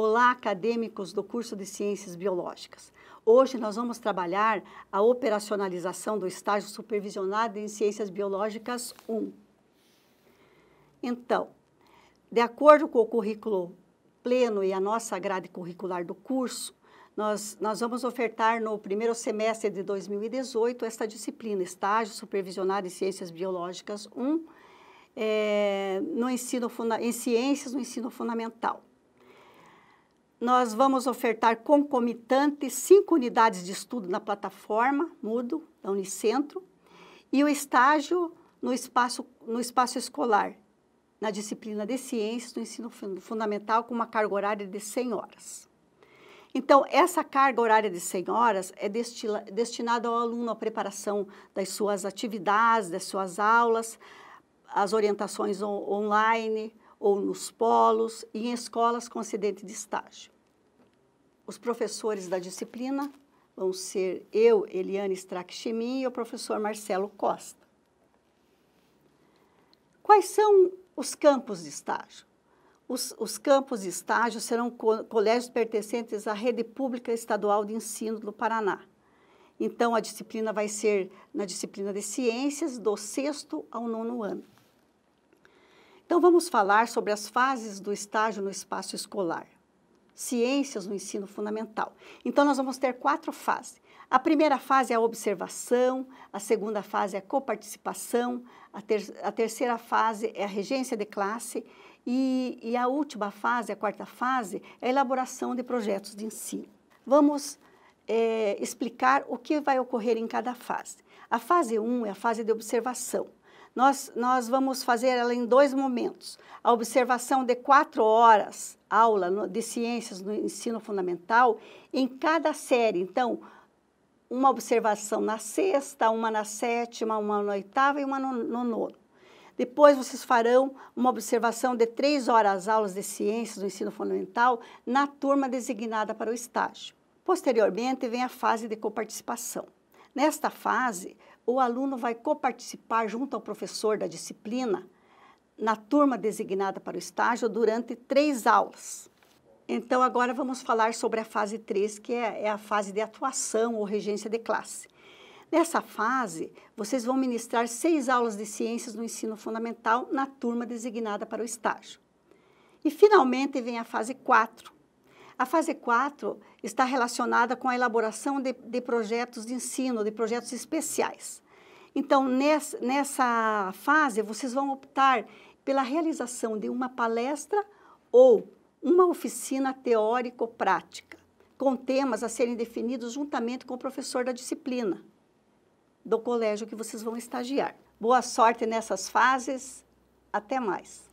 Olá, acadêmicos do curso de Ciências Biológicas. Hoje nós vamos trabalhar a operacionalização do estágio supervisionado em Ciências Biológicas 1. Então, de acordo com o currículo pleno e a nossa grade curricular do curso, nós, nós vamos ofertar no primeiro semestre de 2018 esta disciplina, Estágio Supervisionado em Ciências Biológicas 1, é, no ensino, em Ciências no Ensino Fundamental. Nós vamos ofertar concomitante cinco unidades de estudo na plataforma Mudo, da Unicentro, e o estágio no espaço, no espaço escolar, na disciplina de Ciências no Ensino Fundamental, com uma carga horária de 100 horas. Então, essa carga horária de 100 horas é destinada ao aluno à preparação das suas atividades, das suas aulas, as orientações on online ou nos polos e em escolas com acidente de estágio. Os professores da disciplina vão ser eu, Eliane Strackchemin, e o professor Marcelo Costa. Quais são os campos de estágio? Os, os, campos de estágio serão co colégios pertencentes à rede pública estadual de ensino do Paraná. Então, a disciplina vai ser na disciplina de ciências, do sexto ao nono ano. Então, vamos falar sobre as fases do estágio no espaço escolar. Ciências no ensino fundamental. Então, nós vamos ter quatro fases. A primeira fase é a observação, a segunda fase é a coparticipação, a, ter a terceira fase é a regência de classe e, e, a última fase, a quarta fase, é a elaboração de projetos de ensino. Vamos é, explicar o que vai ocorrer em cada fase. A fase 1 é a fase de observação. Nós, nós vamos fazer ela em dois momentos. A observação de quatro horas, aula de ciências no ensino fundamental, em cada série. Então, uma observação na sexta, uma na sétima, uma na oitava e uma no, no nono. Depois vocês farão uma observação de três horas aulas de ciências do ensino fundamental na turma designada para o estágio. Posteriormente vem a fase de coparticipação. Nesta fase, o aluno vai coparticipar junto ao professor da disciplina na turma designada para o estágio durante três aulas. Então, agora vamos falar sobre a fase 3, que é, é a fase de atuação ou regência de classe. Nessa fase, vocês vão ministrar seis aulas de ciências no ensino fundamental na turma designada para o estágio. E, finalmente, vem a fase 4. A fase 4 está relacionada com a elaboração de, de projetos de ensino, de projetos especiais. Então, nessa, nessa fase, vocês vão optar pela realização de uma palestra ou uma oficina teórico-prática, com temas a serem definidos juntamente com o professor da disciplina do colégio que vocês vão estagiar. Boa sorte nessas fases. Até mais.